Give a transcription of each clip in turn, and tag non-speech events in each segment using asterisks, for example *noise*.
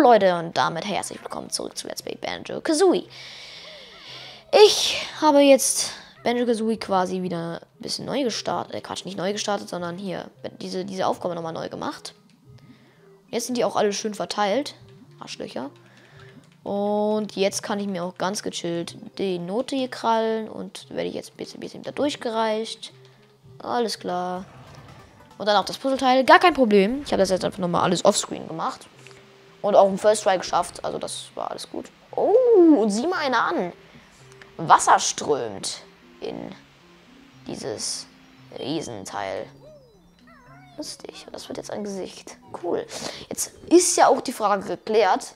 Leute und damit herzlich willkommen zurück zu Let's Play Banjo Kazooie. Ich habe jetzt Banjo Kazooie quasi wieder ein bisschen neu gestartet. Äh, Quatsch, nicht neu gestartet, sondern hier diese, diese Aufgabe nochmal neu gemacht. Jetzt sind die auch alle schön verteilt. Arschlöcher. Und jetzt kann ich mir auch ganz gechillt die Note hier krallen und werde ich jetzt ein bisschen, bisschen da durchgereicht. Alles klar. Und dann auch das Puzzleteil. Gar kein Problem. Ich habe das jetzt einfach nochmal alles offscreen gemacht. Und auch im First Try geschafft. Also das war alles gut. Oh, und sieh mal einer an. Wasser strömt in dieses Riesenteil. Lustig. Das wird jetzt ein Gesicht. Cool. Jetzt ist ja auch die Frage geklärt,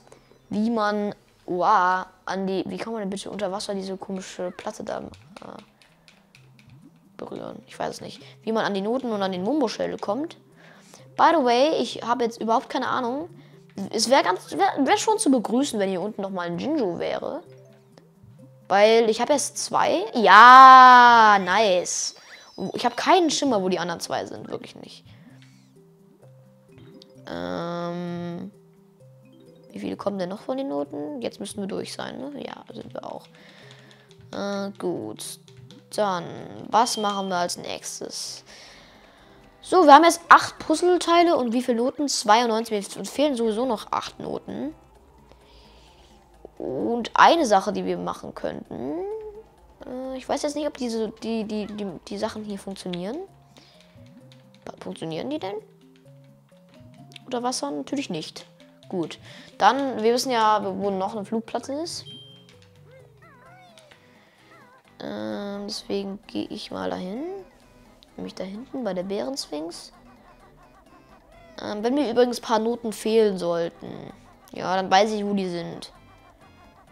wie man wow, an die. Wie kann man denn bitte unter Wasser diese komische Platte da äh, berühren? Ich weiß es nicht. Wie man an die Noten und an den Mumbo-Schädel kommt. By the way, ich habe jetzt überhaupt keine Ahnung. Es wäre ganz wäre wär schon zu begrüßen, wenn hier unten noch mal ein Jinju wäre. Weil ich habe erst zwei. Ja, nice. Ich habe keinen Schimmer, wo die anderen zwei sind. Wirklich nicht. Ähm, wie viele kommen denn noch von den Noten? Jetzt müssten wir durch sein, ne? Ja, sind wir auch. Äh, gut. Dann, was machen wir als nächstes? So, wir haben jetzt acht Puzzleteile und wie viele Noten? 92. Uns fehlen sowieso noch acht Noten. Und eine Sache, die wir machen könnten. Äh, ich weiß jetzt nicht, ob diese, die, die, die, die Sachen hier funktionieren. Funktionieren die denn? Oder Wasser? Natürlich nicht. Gut. Dann, wir wissen ja, wo noch eine Flugplatte ist. Ähm, deswegen gehe ich mal dahin. Nämlich da hinten bei der Bärensphinx. Ähm, wenn mir übrigens ein paar Noten fehlen sollten, ja, dann weiß ich, wo die sind.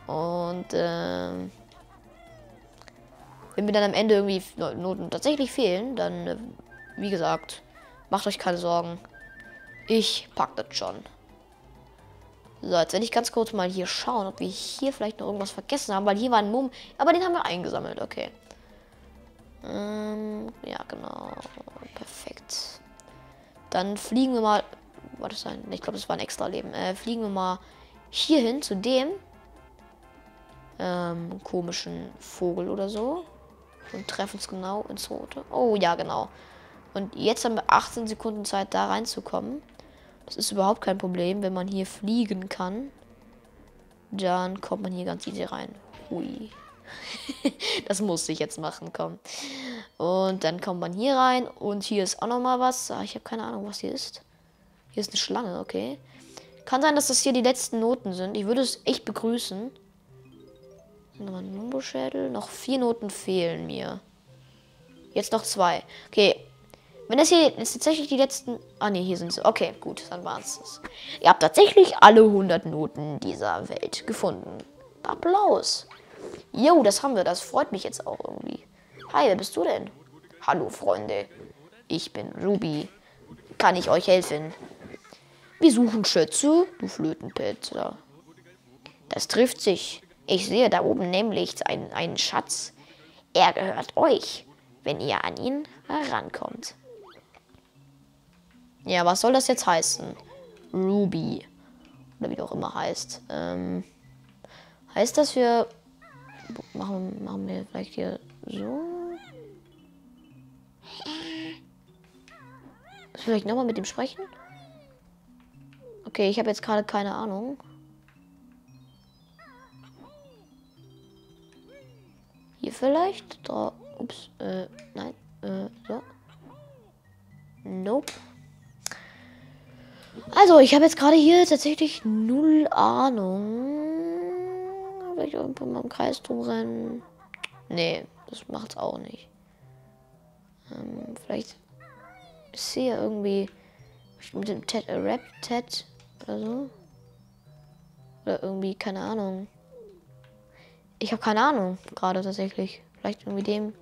Und ähm, wenn mir dann am Ende irgendwie Noten tatsächlich fehlen, dann, äh, wie gesagt, macht euch keine Sorgen. Ich pack das schon. So, jetzt werde ich ganz kurz mal hier schauen, ob wir hier vielleicht noch irgendwas vergessen haben, weil hier war ein Mumm, aber den haben wir eingesammelt, okay. Ähm, ja, genau. Perfekt. Dann fliegen wir mal. War das ein? Ich glaube, das war ein extra Leben. Äh, fliegen wir mal hier hin zu dem ähm, komischen Vogel oder so. Und treffen es genau ins Rote. Oh ja, genau. Und jetzt haben wir 18 Sekunden Zeit, da reinzukommen. Das ist überhaupt kein Problem, wenn man hier fliegen kann. Dann kommt man hier ganz easy rein. Hui. *laughs* das musste ich jetzt machen, komm. Und dann kommt man hier rein und hier ist auch noch mal was. Ah, ich habe keine Ahnung, was hier ist. Hier ist eine Schlange, okay. Kann sein, dass das hier die letzten Noten sind. Ich würde es echt begrüßen. Nochmal ein Mumbo-Schädel. Noch vier Noten fehlen mir. Jetzt noch zwei. Okay. Wenn das hier ist tatsächlich die letzten... Ah, ne, hier sind sie. Okay, gut, dann war es das. Ihr habt tatsächlich alle 100 Noten dieser Welt gefunden. Applaus. Jo, das haben wir. Das freut mich jetzt auch irgendwie. Hi, wer bist du denn? Hallo, Freunde. Ich bin Ruby. Kann ich euch helfen? Wir suchen Schätze, du Flötenpetzer. Das trifft sich. Ich sehe da oben nämlich einen, einen Schatz. Er gehört euch, wenn ihr an ihn herankommt. Ja, was soll das jetzt heißen? Ruby. Oder wie auch immer heißt. Ähm, heißt das, wir machen, machen wir vielleicht hier so? Vielleicht nochmal mit dem sprechen? Okay, ich habe jetzt gerade keine Ahnung. Hier vielleicht? Da, ups, äh, nein, äh, so. Nope. Also, ich habe jetzt gerade hier tatsächlich null Ahnung. Vielleicht irgendwo mal im Kreis drum rennen. Nee, das macht's auch nicht. Ähm, vielleicht ist hier irgendwie mit dem Ted, äh, Rap Ted oder so. Oder irgendwie, keine Ahnung. Ich habe keine Ahnung gerade tatsächlich. Vielleicht irgendwie dem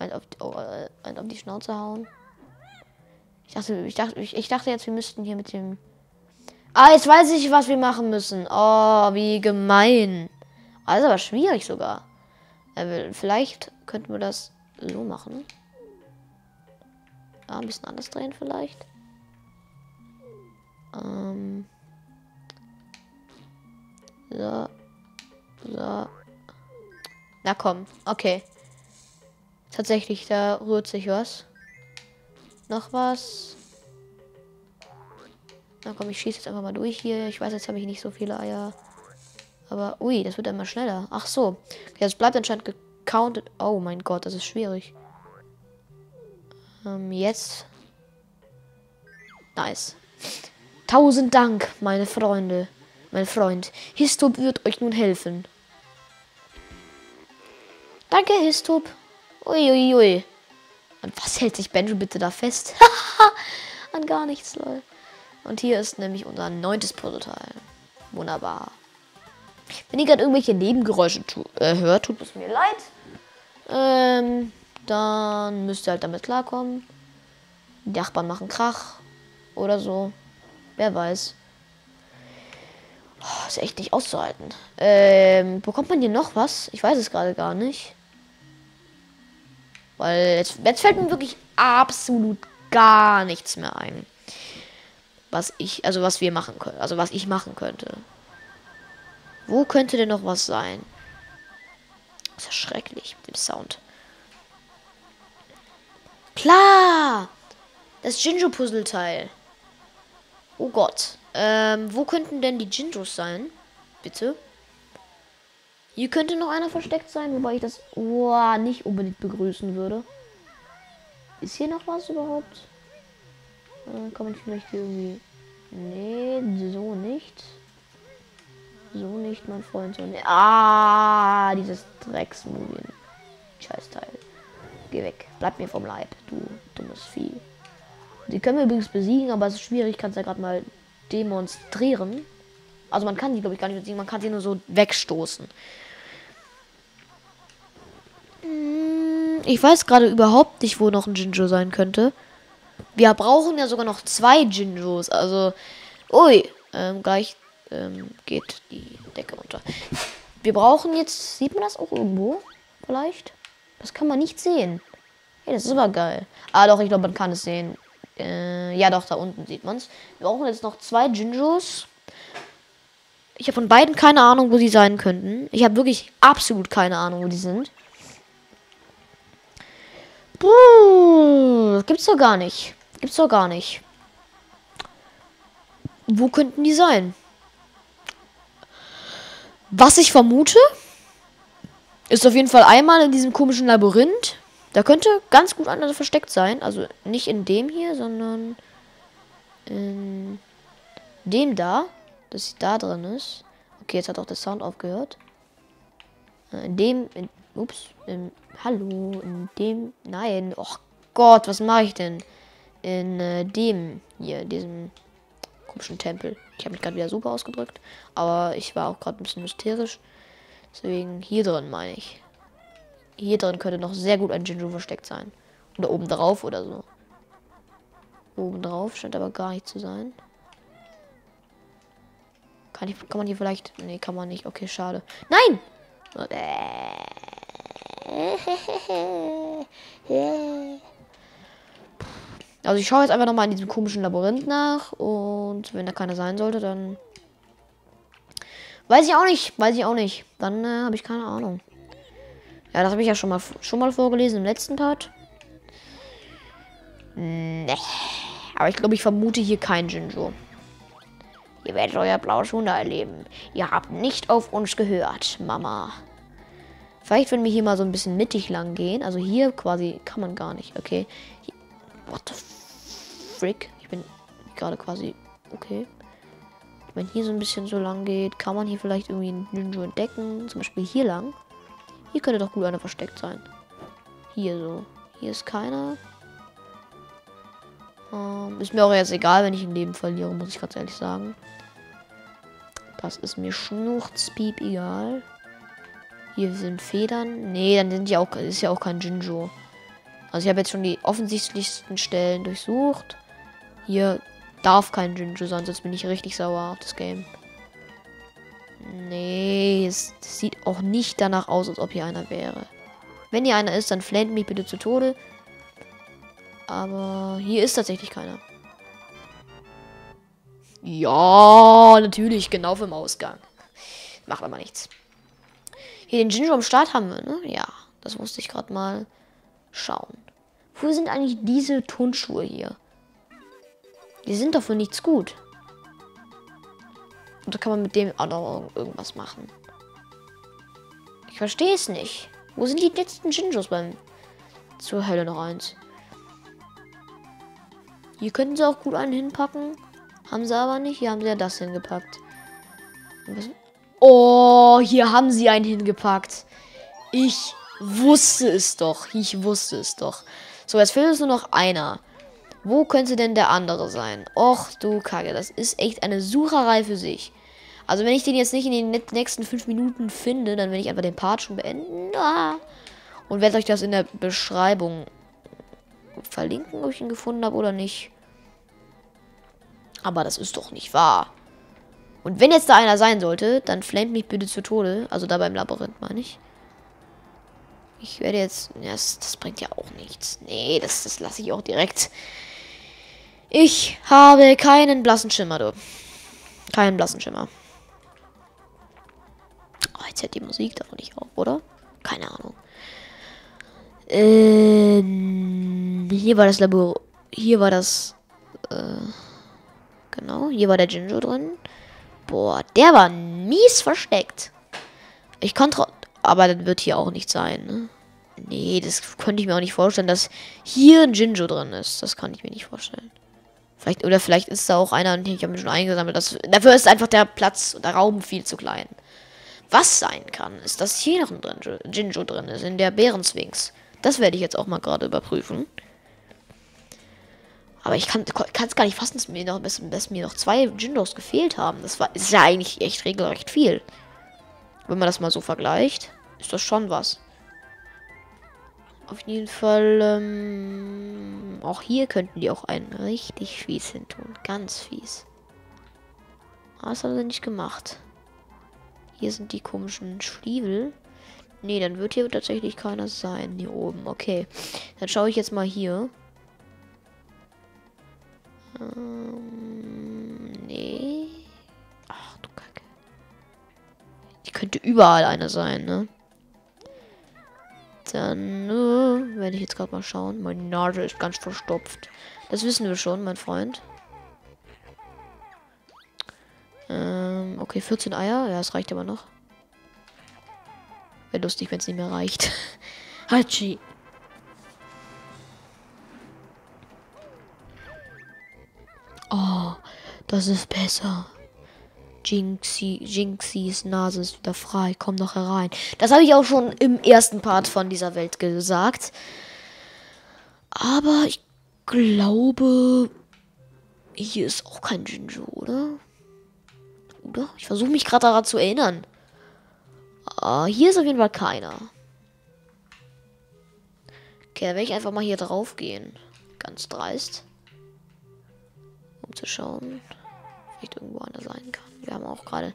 ein auf, oh, äh, auf die Schnauze hauen. Ich dachte, ich dachte, ich, ich dachte jetzt, wir müssten hier mit dem. Ah, jetzt weiß ich, was wir machen müssen. Oh, wie gemein. Also aber schwierig sogar. Vielleicht könnten wir das so machen. Ja, ein bisschen anders drehen vielleicht. Ähm. So. So. Na komm, okay. Tatsächlich, da rührt sich was. Noch was. Na komm, ich schieße jetzt einfach mal durch hier. Ich weiß, jetzt habe ich nicht so viele Eier. Aber, ui, das wird immer schneller. Ach so. Okay, das bleibt anscheinend gecountet. Oh mein Gott, das ist schwierig. Ähm, jetzt. Nice. Tausend Dank, meine Freunde. Mein Freund. Histop wird euch nun helfen. Danke, Histop. Uiuiui. Ui. Und was hält sich Benjo bitte da fest? *laughs* An gar nichts, lol. Und hier ist nämlich unser neuntes Puzzleteil. Wunderbar. Wenn ihr gerade irgendwelche Nebengeräusche tu äh, hört, tut es mir leid. Ähm, dann müsst ihr halt damit klarkommen. Die Nachbarn machen Krach oder so. Wer weiß. Oh, ist echt nicht auszuhalten. Ähm, bekommt man hier noch was? Ich weiß es gerade gar nicht. Weil jetzt, jetzt fällt mir wirklich absolut gar nichts mehr ein. Was ich, also was wir machen können. Also was ich machen könnte. Wo könnte denn noch was sein? Das ist ja schrecklich mit dem Sound. Klar! Das Jinjo-Puzzleteil. Oh Gott. Ähm, wo könnten denn die Jinjos sein? Bitte. Hier könnte noch einer versteckt sein, wobei ich das oh, nicht unbedingt begrüßen würde. Ist hier noch was überhaupt? Äh, kann man vielleicht irgendwie... Nee, so nicht. So nicht, mein Freund. So nicht. Ah, dieses Drecksmovien. Scheißteil. Geh weg. Bleib mir vom Leib, du dummes Vieh. Die können wir übrigens besiegen, aber es ist schwierig. Ich kann es ja gerade mal demonstrieren. Also man kann die, glaube ich, gar nicht besiegen. Man kann sie nur so wegstoßen. Hm, ich weiß gerade überhaupt nicht, wo noch ein Jinjo sein könnte. Wir brauchen ja sogar noch zwei Jinjos. Also, ui, ähm, gleich ähm, geht die Decke runter. Wir brauchen jetzt, sieht man das auch irgendwo? Vielleicht? Das kann man nicht sehen. Hey, das ist aber geil. Ah, doch, ich glaube, man kann es sehen. Äh, ja, doch, da unten sieht man es. Wir brauchen jetzt noch zwei Jinjos. Ich habe von beiden keine Ahnung, wo sie sein könnten. Ich habe wirklich absolut keine Ahnung, wo die sind. Puh, gibt's doch gar nicht. Gibt's doch gar nicht. Wo könnten die sein? Was ich vermute, ist auf jeden Fall einmal in diesem komischen Labyrinth. Da könnte ganz gut einer versteckt sein. Also nicht in dem hier, sondern in dem da. Dass sie da drin ist. Okay, jetzt hat auch der Sound aufgehört. Äh, in dem, in, ups, in, hallo, in dem, nein, oh Gott, was mache ich denn? In äh, dem hier, diesem komischen Tempel. Ich habe mich gerade wieder super ausgedrückt, aber ich war auch gerade ein bisschen hysterisch. Deswegen hier drin meine ich. Hier drin könnte noch sehr gut ein Jinju versteckt sein. Oder oben drauf oder so. Oben drauf scheint aber gar nicht zu sein. Kann, ich, kann man hier vielleicht... Nee, kann man nicht. Okay, schade. Nein! *laughs* Also ich schaue jetzt einfach nochmal in diesem komischen Labyrinth nach. Und wenn da keiner sein sollte, dann... Weiß ich auch nicht. Weiß ich auch nicht. Dann äh, habe ich keine Ahnung. Ja, das habe ich ja schon mal, schon mal vorgelesen im letzten Part. Nee. Aber ich glaube, ich vermute hier kein Jinjo. Ihr werdet euer blaues Wunder erleben. Ihr habt nicht auf uns gehört, Mama. Vielleicht, wenn wir hier mal so ein bisschen mittig lang gehen. Also hier quasi kann man gar nicht. Okay. What the frick? Ich bin gerade quasi... Okay. Wenn hier so ein bisschen so lang geht, kann man hier vielleicht irgendwie einen Ninja entdecken. Zum Beispiel hier lang. Hier könnte doch gut einer versteckt sein. Hier so. Hier ist keiner. Ähm, ist mir auch jetzt egal, wenn ich ein Leben verliere, muss ich ganz ehrlich sagen. Das ist mir schnurzpiep egal. Hier sind Federn. Nee, dann sind ja auch, ist ja auch kein Jinjo. Also ich habe jetzt schon die offensichtlichsten Stellen durchsucht. Hier darf kein Jinjo sein, sonst bin ich richtig sauer auf das Game. Nee, es sieht auch nicht danach aus, als ob hier einer wäre. Wenn hier einer ist, dann flennt mich bitte zu Tode. Aber hier ist tatsächlich keiner. Ja, natürlich, genau vom Ausgang. Macht aber nichts. Hier den Ginger am Start haben wir, ne? Ja, das musste ich gerade mal schauen. Wo sind eigentlich diese Turnschuhe hier? Die sind doch für nichts gut. Und da kann man mit dem auch noch irgendwas machen. Ich verstehe es nicht. Wo sind die letzten Gingers beim zur Hölle noch eins? Hier könnten sie auch gut einen hinpacken. Haben sie aber nicht. Hier haben sie ja das hingepackt. Oh, hier haben sie einen hingepackt. Ich wusste es doch. Ich wusste es doch. So, jetzt fehlt uns nur noch einer. Wo könnte denn der andere sein? Och, du Kacke. Das ist echt eine Sucherei für sich. Also, wenn ich den jetzt nicht in den nächsten fünf Minuten finde, dann werde ich einfach den Part schon beenden. Ah. Und werde euch das in der Beschreibung verlinken, ob ich ihn gefunden habe oder nicht. Aber das ist doch nicht wahr. Und wenn jetzt da einer sein sollte, dann flamet mich bitte zu Tode. Also da beim Labyrinth, meine ich. Ich werde jetzt... Das, das, bringt ja auch nichts. Nee, das, das lasse ich auch direkt. Ich habe keinen blassen Schimmer, du. Keinen blassen Schimmer. Oh, jetzt hört die Musik doch nicht auf, oder? Keine Ahnung. Ähm, hier war das Labor. Hier war das. Äh, genau, hier war der Ginger drin. Boah, der war mies versteckt. Ich konnte. Aber dann wird hier auch nicht sein, ne? Nee, das könnte ich mir auch nicht vorstellen, dass hier ein Jinjo drin ist. Das kann ich mir nicht vorstellen. Vielleicht, oder vielleicht ist da auch einer, ich habe mich schon eingesammelt. Das, dafür ist einfach der Platz und der Raum viel zu klein. Was sein kann, ist, dass hier noch ein Jinjo drin ist, in der Bärenswings. Das werde ich jetzt auch mal gerade überprüfen. Aber ich kann es gar nicht fassen, dass mir, noch, dass, dass mir noch zwei Jindos gefehlt haben. Das war, ist ja eigentlich echt regelrecht viel. Wenn man das mal so vergleicht, ist das schon was. Auf jeden Fall, ähm, auch hier könnten die auch einen richtig fies hin tun. Ganz fies. Aber das haben sie nicht gemacht. Hier sind die komischen Stiefel. Nee, dann wird hier tatsächlich keiner sein. Hier oben. Okay. Dann schaue ich jetzt mal hier. Ähm, nee. Könnte überall eine sein, ne? Dann äh, werde ich jetzt gerade mal schauen. Meine Nase ist ganz verstopft. Das wissen wir schon, mein Freund. Ähm, okay, 14 Eier. Ja, das reicht aber noch. Wäre lustig, wenn es nicht mehr reicht. *laughs* Hachi. Oh, das ist besser. Jinxie, Jinxies Nase ist wieder frei. Komm noch herein. Das habe ich auch schon im ersten Part von dieser Welt gesagt. Aber ich glaube, hier ist auch kein Jinjo, oder? Oder? Ich versuche mich gerade daran zu erinnern. Uh, hier ist auf jeden Fall keiner. Okay, dann werde ich einfach mal hier drauf gehen. Ganz dreist. Um zu schauen, vielleicht irgendwo einer sein kann. Wir haben auch gerade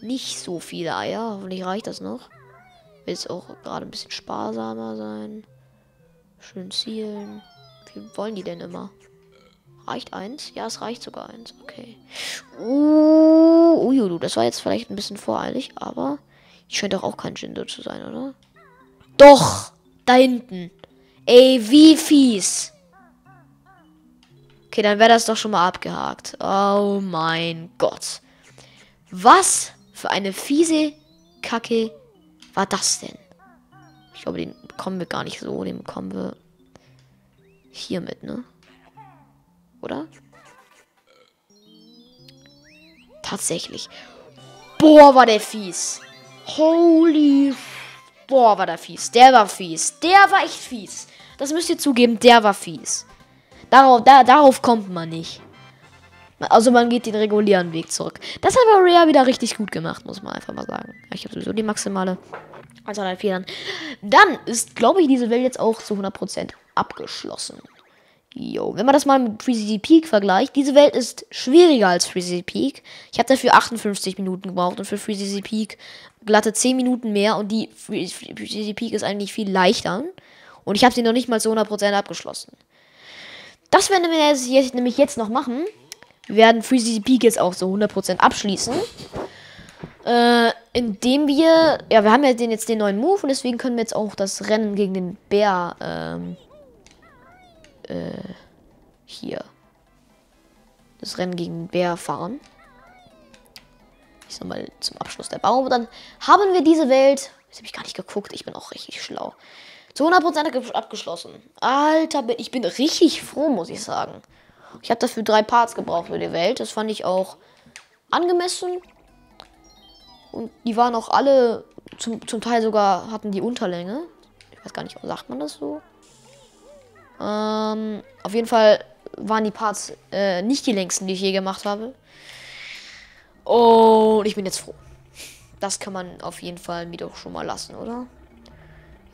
nicht so viele Eier. Hoffentlich reicht das noch. Will es auch gerade ein bisschen sparsamer sein. Schön zielen. Wie wollen die denn immer? Reicht eins? Ja, es reicht sogar eins. Okay. Uh, uh, das war jetzt vielleicht ein bisschen voreilig, aber ich scheint doch auch kein Jindo zu sein, oder? Doch! Da hinten. Ey, wie fies. Okay, dann wäre das doch schon mal abgehakt. Oh mein Gott. Was für eine fiese Kacke war das denn? Ich glaube, den bekommen wir gar nicht so. Den bekommen wir hiermit, ne? Oder? Tatsächlich. Boah, war der fies. Holy. Boah, war der fies. Der war fies. Der war echt fies. Das müsst ihr zugeben, der war fies. Darauf, da, darauf kommt man nicht. Also man geht den regulären Weg zurück. Das hat aber Rhea wieder richtig gut gemacht, muss man einfach mal sagen. Ich habe sowieso die maximale Anzahl an Fehlern. Dann ist, glaube ich, diese Welt jetzt auch zu 100% abgeschlossen. Jo, wenn man das mal mit Freezy Peak vergleicht, diese Welt ist schwieriger als Freezy Peak. Ich habe dafür 58 Minuten gebraucht und für Freezy Peak glatte 10 Minuten mehr und die Freezy Peak ist eigentlich viel leichter. Und ich habe sie noch nicht mal zu 100% abgeschlossen. Das werden wir jetzt, nämlich jetzt noch machen. Wir werden Freezy Peak jetzt auch so 100% abschließen. Äh, indem wir, ja, wir haben ja den, jetzt den neuen Move und deswegen können wir jetzt auch das Rennen gegen den Bär, ähm, äh, hier. Das Rennen gegen den Bär fahren. Ich sag mal zum Abschluss der Baum. Und dann haben wir diese Welt. Jetzt habe ich gar nicht geguckt. Ich bin auch richtig schlau. Zu 100% abgeschlossen. Alter, ich bin richtig froh, muss ich sagen. Ich habe dafür drei Parts gebraucht für die Welt. Das fand ich auch angemessen. Und die waren auch alle, zum, zum Teil sogar hatten die Unterlänge. Ich weiß gar nicht, sagt man das so? Ähm, auf jeden Fall waren die Parts äh, nicht die längsten, die ich je gemacht habe. Und ich bin jetzt froh. Das kann man auf jeden Fall mir doch schon mal lassen, oder?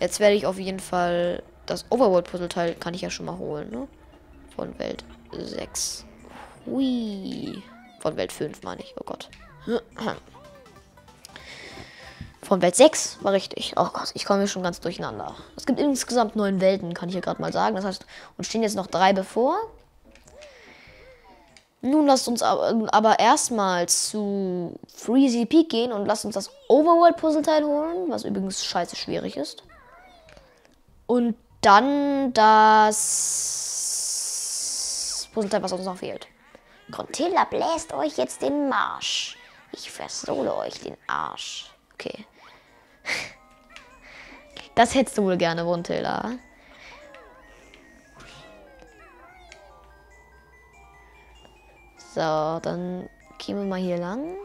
Jetzt werde ich auf jeden Fall das Overworld-Puzzleteil kann ich ja schon mal holen, ne? Von Welt 6. Hui. Von Welt 5 meine ich. Oh Gott. Von Welt 6 war richtig. Oh Gott, ich komme hier schon ganz durcheinander. Es gibt insgesamt neun Welten, kann ich hier gerade mal sagen. Das heißt, uns stehen jetzt noch drei bevor. Nun lasst uns aber, erstmal zu Freezy Peak gehen und lasst uns das Overworld Puzzleteil holen, was übrigens scheiße schwierig ist. Und dann das Puzzleteil, was uns noch fehlt. Contilla bläst euch jetzt den Marsch. Ich versohle euch den Arsch. Okay. *laughs* Das hättest du wohl gerne, Wontilla. So, dann gehen wir mal hier lang.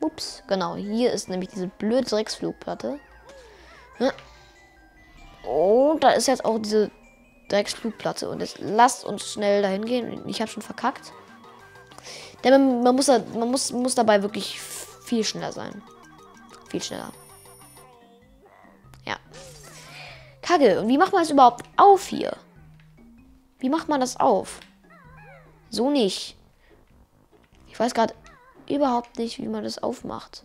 Ups, genau. Hier ist nämlich diese blöde Drecksflugplatte. Oh, da ist jetzt auch diese Drecksflugplatte. Und jetzt lasst uns schnell dahin gehen. Ich habe schon verkackt. Denn man, man, muss, man muss, muss dabei wirklich viel schneller sein. Viel schneller. Ja. Kacke. Und wie macht man das überhaupt auf hier? Wie macht man das auf? So nicht. Ich weiß gerade überhaupt nicht, wie man das aufmacht.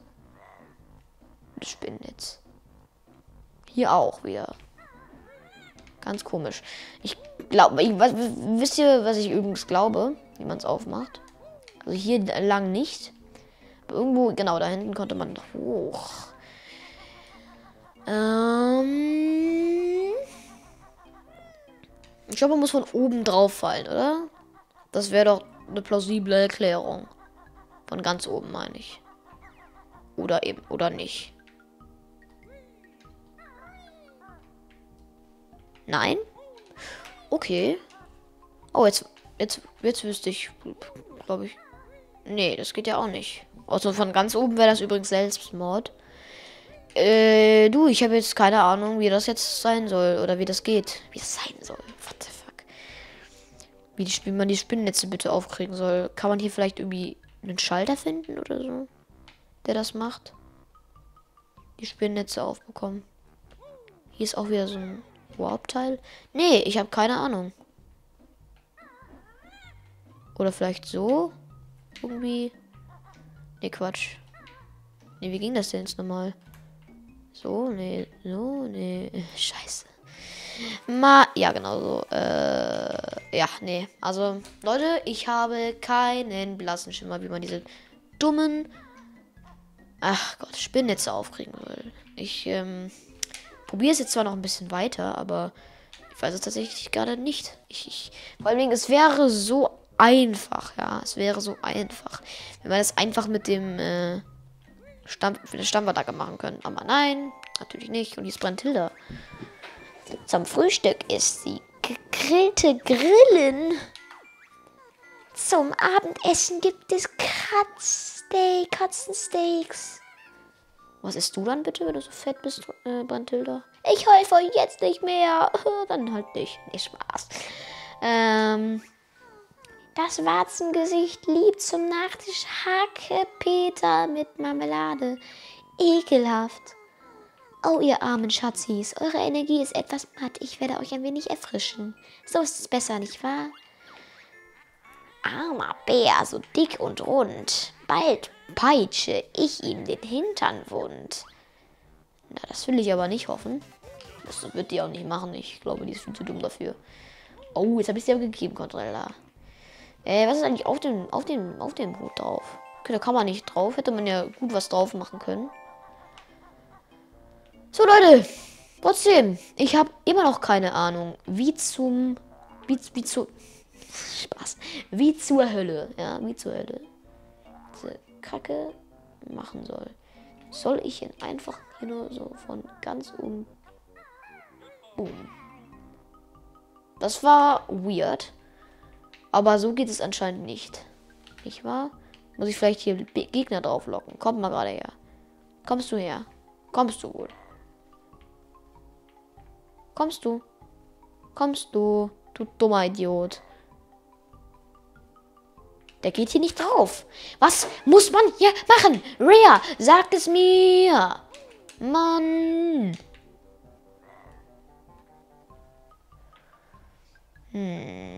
Das Spinnennetz. Hier auch wieder. Ganz komisch. Ich glaube, wisst ihr, was ich übrigens glaube, wie man es aufmacht? Also hier lang nicht. Aber irgendwo, genau, da hinten konnte man hoch. Ähm ich glaube, man muss von oben drauf fallen, oder? Das wäre doch eine plausible Erklärung. Von ganz oben, meine ich. Oder eben, oder nicht. Nein? Okay. Oh, jetzt, jetzt, jetzt wüsste ich, glaube ich. Nee, das geht ja auch nicht. Also von ganz oben wäre das übrigens Selbstmord. Äh, du, ich habe jetzt keine Ahnung, wie das jetzt sein soll oder wie das geht. Wie das sein soll. What the fuck? Wie, die, wie man die Spinnennetze bitte aufkriegen soll. Kann man hier vielleicht irgendwie einen Schalter finden oder so? Der das macht? Die Spinnennetze aufbekommen. Hier ist auch wieder so ein Warp-Teil. Nee, ich habe keine Ahnung. Oder vielleicht so? Irgendwie. Nee, Quatsch. Nee, wie ging das denn jetzt nochmal? So, nee, so, nee. *laughs* Scheiße. Ma, ja, genau so. Äh, ja, nee. Also, Leute, ich habe keinen blassen Schimmer, wie man diese dummen, ach Gott, Spinnnetze aufkriegen will. Ich, ähm, probiere es jetzt zwar noch ein bisschen weiter, aber ich weiß es tatsächlich gerade nicht. Ich, ich, vor allem, es wäre so einfach, ja. Es wäre so einfach. Wenn man das einfach mit dem, äh, Stamm, mit der Stammattacke machen können. Aber nein, natürlich nicht. Und die ist Brandhilda. Zum Frühstück isst sie gegrillte Grillen. Zum Abendessen gibt es Katzsteak, Katzensteaks. Was isst du dann bitte, wenn du so fett bist, äh, Brandhilda? Ich helfe euch jetzt nicht mehr. *laughs* dann halt nicht. Nicht Spaß. Ähm, das Warzengesicht liebt zum Nachtisch Hacke Peter mit Marmelade. Ekelhaft. Oh, ihr armen Schatzis, eure Energie ist etwas matt. Ich werde euch ein wenig erfrischen. So ist es besser, nicht wahr? Armer Bär, so dick und rund. Bald peitsche ich ihm den Hintern wund. Na, das will ich aber nicht hoffen. Das wird die auch nicht machen. Ich glaube, die ist viel zu dumm dafür. Oh, jetzt habe ich sie aber gegeben, Controller. Äh, was ist eigentlich auf dem, auf dem, auf dem Hut drauf? Okay, da kann man nicht drauf. Hätte man ja gut was drauf machen können. So, Leute. Trotzdem, ich habe immer noch keine Ahnung, wie zum... Wie, wie zu... Spaß. Wie zur Hölle. Ja, wie zur Hölle. Diese Kacke machen soll. Soll ich ihn einfach hier nur so von ganz um... Boom. Das war weird. Aber so geht es anscheinend nicht. Nicht wahr? Muss ich vielleicht hier Gegner drauflocken? Kommt mal gerade her. Kommst du her? Kommst du wohl? Kommst du? Kommst du? Du dummer Idiot. Der geht hier nicht drauf. Was muss man hier machen? Rhea, sag es mir. Mann. Hm.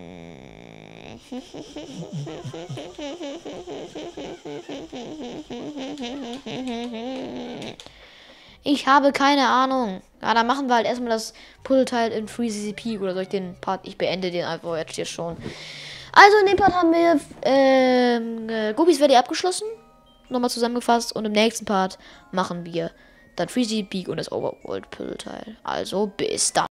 *laughs* Ich habe keine Ahnung. Ja, dann machen wir halt erstmal das Puzzleteil in Free CCP oder soll ich den Part, ich beende den einfach jetzt hier schon. Also in dem Part haben wir ähm, äh, Guppies Valley abgeschlossen. Nochmal zusammengefasst. Und im nächsten Part machen wir dann Free CCP und das Overworld Puzzleteil. Also bis dann.